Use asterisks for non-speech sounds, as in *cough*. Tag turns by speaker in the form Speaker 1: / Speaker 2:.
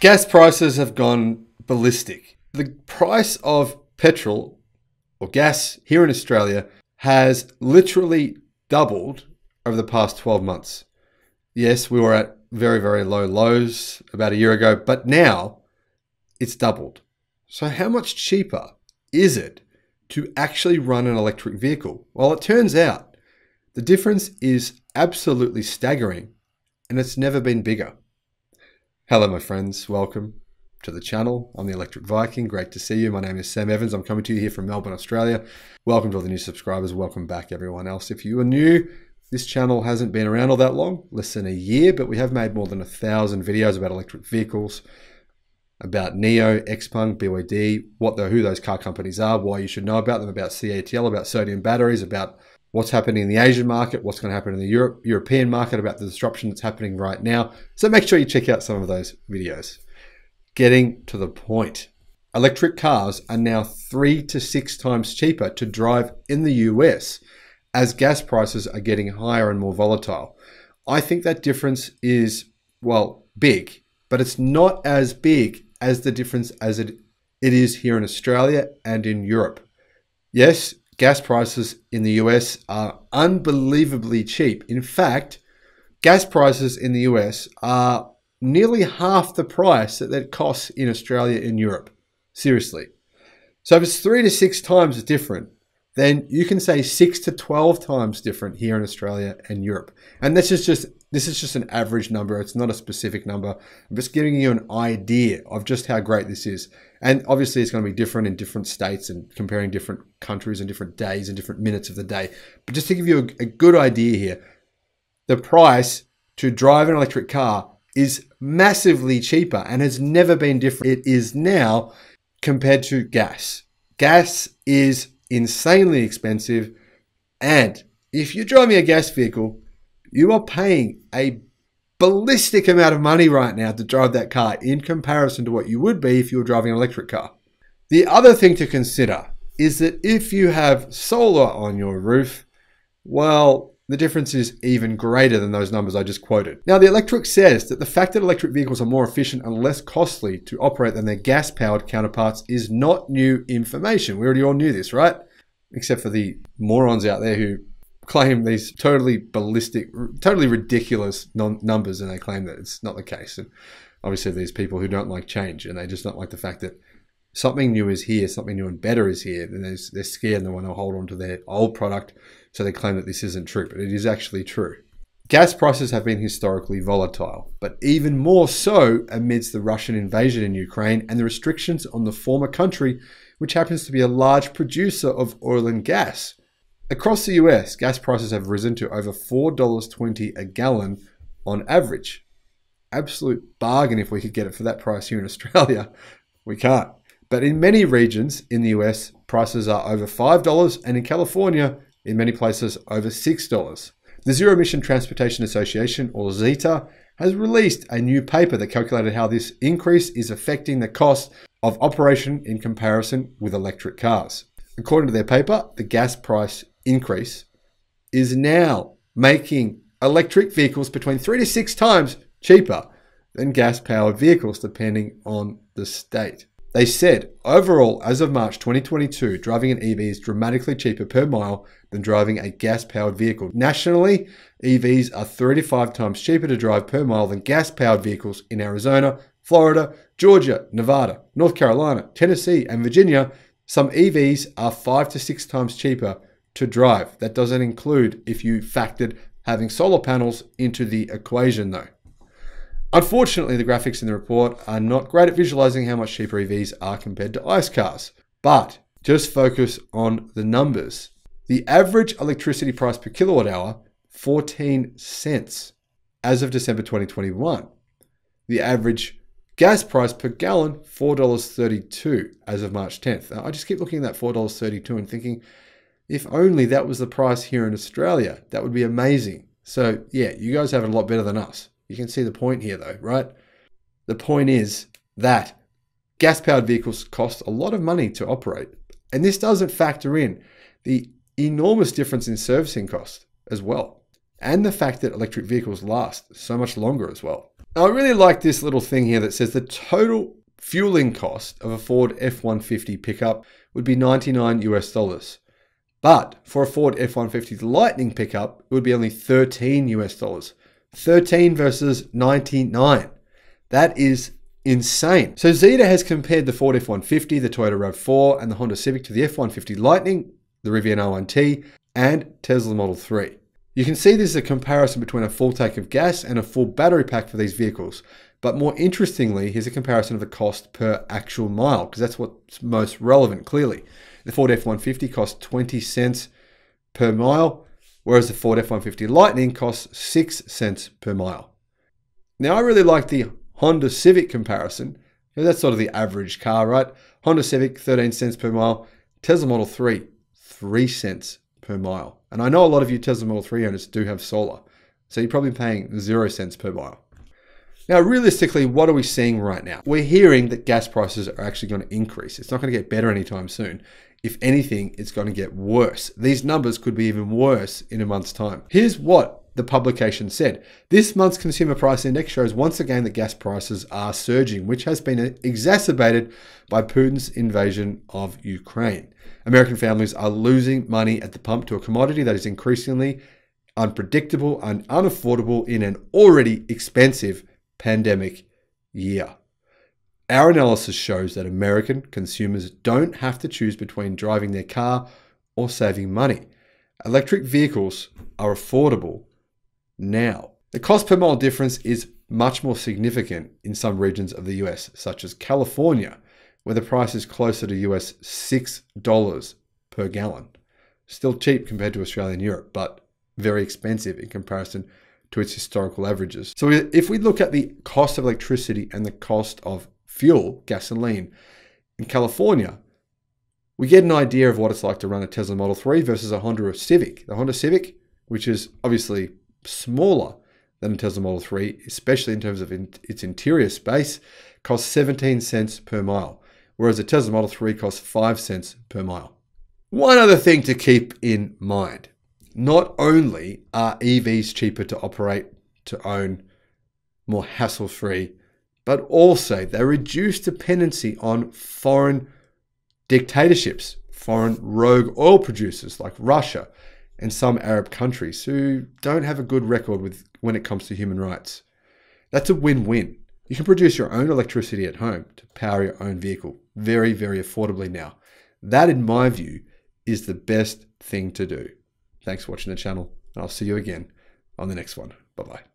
Speaker 1: Gas prices have gone ballistic. The price of petrol or gas here in Australia has literally doubled over the past 12 months. Yes, we were at very, very low lows about a year ago, but now it's doubled. So, how much cheaper is it to actually run an electric vehicle? Well, it turns out the difference is absolutely staggering and it's never been bigger. Hello, my friends. Welcome to the channel. I'm the Electric Viking. Great to see you. My name is Sam Evans. I'm coming to you here from Melbourne, Australia. Welcome to all the new subscribers. Welcome back, everyone else. If you are new, this channel hasn't been around all that long, less than a year, but we have made more than a thousand videos about electric vehicles, about NIO, Xpeng, BYD, what the, who those car companies are, why you should know about them, about CATL, about sodium batteries, about what's happening in the Asian market, what's going to happen in the Europe, European market, about the disruption that's happening right now. So make sure you check out some of those videos. Getting to the point. Electric cars are now three to six times cheaper to drive in the US as gas prices are getting higher and more volatile. I think that difference is, well, big, but it's not as big as the difference as it, it is here in Australia and in Europe. Yes, gas prices in the US are unbelievably cheap. In fact, gas prices in the US are nearly half the price that it costs in Australia and Europe. Seriously. So if it's three to six times different, then you can say six to 12 times different here in Australia and Europe. And this is just this is just an average number. It's not a specific number. I'm just giving you an idea of just how great this is. And obviously it's going to be different in different states and comparing different countries and different days and different minutes of the day. But just to give you a, a good idea here, the price to drive an electric car is massively cheaper and has never been different. It is now compared to gas. Gas is insanely expensive. And if you're driving a gas vehicle, you are paying a ballistic amount of money right now to drive that car in comparison to what you would be if you were driving an electric car. The other thing to consider is that if you have solar on your roof, well, the difference is even greater than those numbers I just quoted. Now, the Electrek says that the fact that electric vehicles are more efficient and less costly to operate than their gas powered counterparts is not new information. We already all knew this, right? Except for the morons out there who claim these totally ballistic, totally ridiculous numbers, and they claim that it's not the case. And obviously, there's people who don't like change, and they just don't like the fact that something new is here, something new and better is here. And they're scared and they want to hold on to their old product so they claim that this isn't true, but it is actually true. Gas prices have been historically volatile, but even more so amidst the Russian invasion in Ukraine and the restrictions on the former country, which happens to be a large producer of oil and gas. Across the US, gas prices have risen to over $4.20 a gallon on average. Absolute bargain if we could get it for that price here in *laughs* Australia. We can't. But in many regions in the US, prices are over $5, and in California, in many places over $6. The Zero Emission Transportation Association, or ZETA, has released a new paper that calculated how this increase is affecting the cost of operation in comparison with electric cars. According to their paper, the gas price increase is now making electric vehicles between three to six times cheaper than gas powered vehicles, depending on the state. They said, overall, as of March 2022, driving an EV is dramatically cheaper per mile than driving a gas powered vehicle. Nationally, EVs are 35 times cheaper to drive per mile than gas powered vehicles in Arizona, Florida, Georgia, Nevada, North Carolina, Tennessee, and Virginia. Some EVs are five to six times cheaper to drive. That doesn't include if you factored having solar panels into the equation, though. Unfortunately, the graphics in the report are not great at visualizing how much cheaper EVs are compared to ICE cars, but just focus on the numbers. The average electricity price per kilowatt hour, 14 cents as of December 2021. The average gas price per gallon, $4.32 as of March 10th. Now, I just keep looking at that $4.32 and thinking, if only that was the price here in Australia, that would be amazing. So, yeah, you guys have it a lot better than us. You can see the point here, though, right? The point is that gas powered vehicles cost a lot of money to operate. And this doesn't factor in the enormous difference in servicing cost as well. And the fact that electric vehicles last so much longer as well. I really like this little thing here that says the total fueling cost of a Ford F-150 pickup would be 99 US dollars. But for a Ford F-150 Lightning pickup, it would be only 13 US dollars. 13 versus 99. That is insane. So Zeta has compared the Ford F-150, the Toyota RAV4, and the Honda Civic to the F-150 Lightning, the Rivian R1T, and Tesla Model 3. You can see this is a comparison between a full tank of gas and a full battery pack for these vehicles. But more interestingly, here's a comparison of the cost per actual mile, because that's what's most relevant, clearly. The Ford F-150 costs 20 cents per mile, whereas the Ford F-150 Lightning costs 6 cents per mile. Now, I really like the Honda Civic comparison, that's sort of the average car, right? Honda Civic, 13 cents per mile. Tesla Model 3, 3 cents per mile. And I know a lot of you Tesla Model 3 owners do have solar, so you're probably paying 0 cents per mile. Now, realistically, what are we seeing right now? We're hearing that gas prices are actually going to increase. It's not going to get better anytime soon. If anything, it's going to get worse. These numbers could be even worse in a month's time. Here's what the publication said. This month's consumer price index shows once again that gas prices are surging, which has been exacerbated by Putin's invasion of Ukraine. American families are losing money at the pump to a commodity that is increasingly unpredictable and unaffordable in an already expensive pandemic year. Our analysis shows that American consumers don't have to choose between driving their car or saving money. Electric vehicles are affordable now. The cost per mile difference is much more significant in some regions of the US, such as California, where the price is closer to US $6 per gallon. Still cheap compared to Australia and Europe, but very expensive in comparison to its historical averages. So if we look at the cost of electricity and the cost of fuel, gasoline, in California, we get an idea of what it's like to run a Tesla Model 3 versus a Honda Civic. The Honda Civic, which is obviously smaller than a Tesla Model 3, especially in terms of in its interior space, costs 17 cents per mile, whereas a Tesla Model 3 costs 5 cents per mile. One other thing to keep in mind not only are EVs cheaper to operate, to own, more hassle free, but also they reduce dependency on foreign dictatorships, foreign rogue oil producers like Russia and some Arab countries who don't have a good record with when it comes to human rights. That's a win-win. You can produce your own electricity at home to power your own vehicle very, very affordably now. That, in my view, is the best thing to do. Thanks for watching the channel, and I'll see you again on the next one. Bye bye.